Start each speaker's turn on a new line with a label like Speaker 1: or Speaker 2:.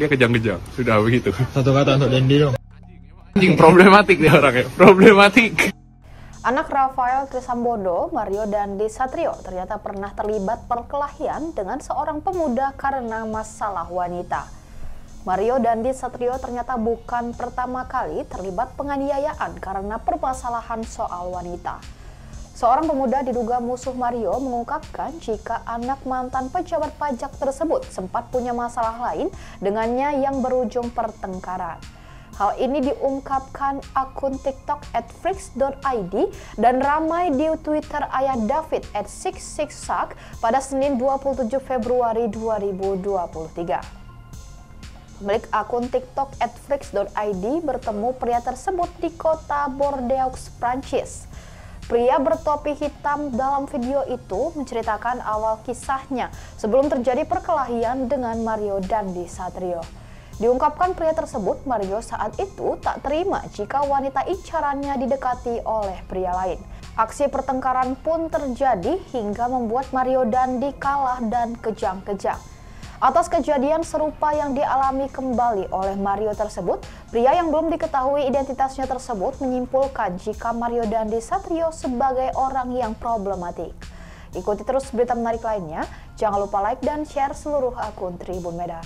Speaker 1: dia kejang-kejang. Sudah begitu.
Speaker 2: Satu kata untuk Dendi dong.
Speaker 1: Anjing problematik dia orangnya. Problematik.
Speaker 3: Anak Rafael Trisambodo, Mario Dandi Satrio ternyata pernah terlibat perkelahian dengan seorang pemuda karena masalah wanita. Mario Dandi Satrio ternyata bukan pertama kali terlibat penganiayaan karena permasalahan soal wanita. Seorang pemuda diduga musuh Mario mengungkapkan jika anak mantan pejabat pajak tersebut sempat punya masalah lain dengannya yang berujung pertengkaran. Hal ini diungkapkan akun TikTok at freaks.id dan ramai di Twitter ayah David at 66sak pada Senin 27 Februari 2023. Pemilik akun TikTok at freaks.id bertemu pria tersebut di kota Bordeaux, Prancis. Pria bertopi hitam dalam video itu menceritakan awal kisahnya sebelum terjadi perkelahian dengan Mario Dandi Satrio. Diungkapkan pria tersebut, Mario saat itu tak terima jika wanita incarannya didekati oleh pria lain. Aksi pertengkaran pun terjadi hingga membuat Mario Dandi kalah dan kejang-kejang. Atas kejadian serupa yang dialami kembali oleh Mario tersebut, pria yang belum diketahui identitasnya tersebut menyimpulkan jika Mario Dandi Satrio sebagai orang yang problematik. Ikuti terus berita menarik lainnya, jangan lupa like dan share seluruh akun Tribun Medan.